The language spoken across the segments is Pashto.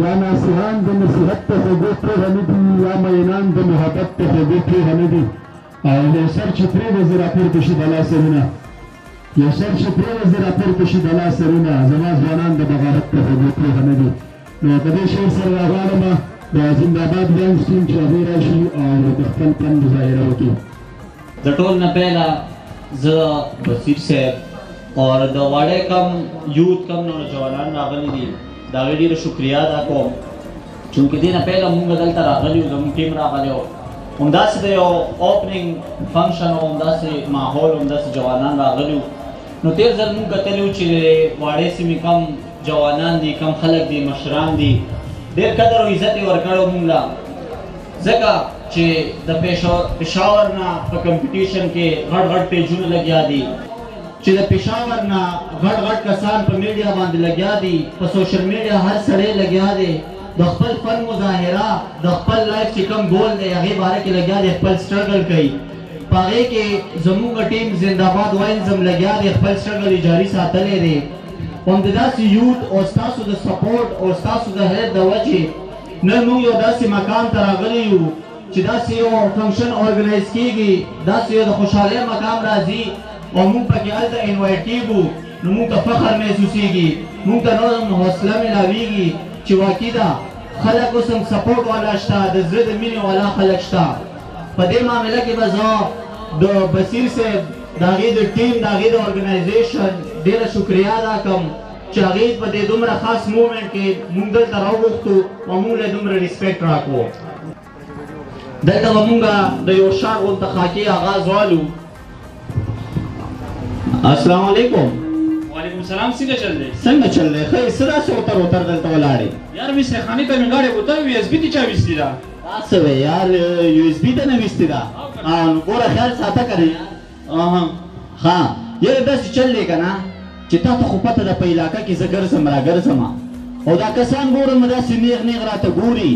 یا ناصحان د نصیحت ته خوږو پوهه نه دي یا مینان د محبت ته خوږو پوهه نه دي او یو سر چې پرېوځي راپورته شي بلا سرونه یو سر چې پرېوځي راپورته شي بلا سرونه زما ځوانان د بغاوت ته خوږو پوهه نه دي نو په دې شعر سره دا غواړم د زنداباد وینز ټیم چې هغوی راشي او د خپل پن مظاهره وکړي د ټول نه پهله زه بصیر صاحب او د واړې کم یوت کم نو جوانان راغلي دي دا غي ډیره شکریا ادا کوم چونکه دینه پهله مونږ دلته راغلی او زموږ ټیم راغلی او همداسې د یو اوپننګ فنکشن او همداسې ماحول همداسې جوانان راغلی نو تیر ځل مونږ کتلی چې واړې سیمې کم جوانان دي کم خلک دي مشران دي ډیر قدر او عزت یې ورکړو مونږ لا ځکه چې د پېښور نه په کمپټیشن کې غټ غټ پیجونه لګیا دي چې د پېښور نه غټ غټ کسان په میډیا باندې لګیا دي په سوشل میډیا هر سړی لګیا دی د خپل فن مظاهره د خپل لایف چې کم ګول دی هغې باره کې لګیا دی خپل سټرګل کوي په هغې کې زمونږ ټیم زنده باد واینز هم لګیا دی خپل سټرګل یې جاري ساتلی دی همد داسې یود او ستاسو د سپورټ او ستاسو د هیلپ د وجې نن موږ یو داسې مکان ته راغلي یو چې داسې یو فنکشن ارګنایز کیږي داسې یو د خوشحالۍ مقام راځي او موږ پکې هلته انوایټ کیږو نو موږ ته فخر محسوسیږي موږ ته نور هم حوصله ملاویږي چې واقعي ده خلک اوس هم سپورټ والا شته د زړه د مینې والا خلک شته په دې معامله کې به زه د بصیر صاحب د هغوی د ټیم د هغوی د ارګنایزیشن ډیره شکریه ادا کوم چې هغوی په دې دومره خاص موومنټ کې موږ دلته راوغوښتو او موږ له دومره ریسپیکټ راکړو دلته به موږ د یو شار غونته خاکې آغاز والو السلام علیکم وعلیکم السلام څنګه چل دی څنګه چل دی خیر سره سوتر وتر دلته ولاړې یار وسره خاني ته مې غاړې وته وې اس بیت چا وسلی دا دا څه وې یار یو اس بی ته نه ویستی دا نو ګوره خیال ساته کنه یار ها یاره داسې چل دی کنه چې تا ته خو پته ده په علاقه کې زه ګرځم را ګرځم او دا کسان ګورم داسې نیغ نیغ راته ګوري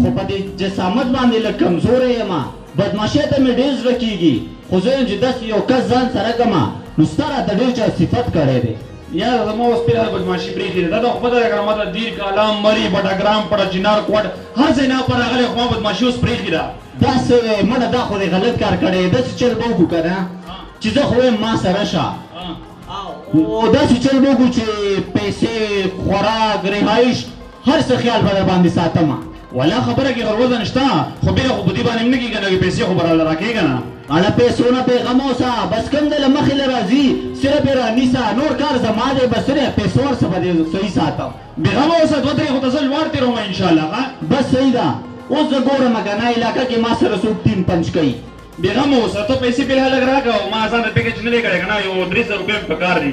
خو په دې جسامت باندې لږ کمزوری یم بدمعاشۍ ته مې ډېر زړه کېږي خو زه یم چې داسې یو کس ځان سره کړم نو ستا راته ډېر چا صفت کړی دی یاره زما اوس فی الحال بدمعاشی پریښی ده دا ته خو پته ده کنه ما ته دیر کالام مری بټګرام پړه چنار کوټ هر ځای نه پر راغلی خو ما بدمعاشی اوس پریښی ده. دا څه وې مړه دا خو دې غلط کار کړې داسې چل به وکړو کنه چې زه خو ویم ما سره شه او داسې چل به وکړو چې پیسې خوراک رهایش هر څه خیال به در باندی ساتمه. ولا خبره کی غر وزن شته خو بیره خو په دی باندی هم نه کیږی نوی پیسی خو به راله راکی کنه. اړه پیسو نه بی غمه اوسه بس کوم دی له مخی له راځی صرف یی را نیسه نور کار زما دی بس صرف پیسو هر څه به دی صحیح ساتم. بی غمه اوسه دوه درې خو ته زه لوړ تیروم انشاالله ښه. بس صحیح ده اوس زه ګورم کنه علاقه کی ما سره څوک ټیم پنچ کوي. بی غمه اوسه ته پیسی فی الحال لږ راکه او ما ځان ته پیکج نه دی کړی کنه یو درې زره روپی می پکار دی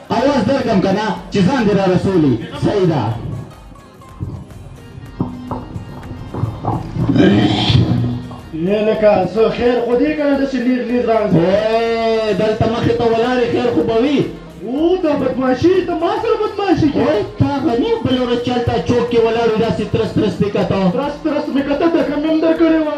اواز درکم کنه چې ځان دې را رسولي صحیح ده نه لکه زه خیر خو دې کنه داسې لیغ لیغ راځم وای دلته مخې ته ولاړې خیر خو به وي او دا بدمعاشي ته ما سره بدمعاشي کوي وای تا غني بل ورځ چې هلته چوک کې ولاړ وي داسې ترس ترس پې کته ترس ترس مې کته ډکه مې هم درکړې وه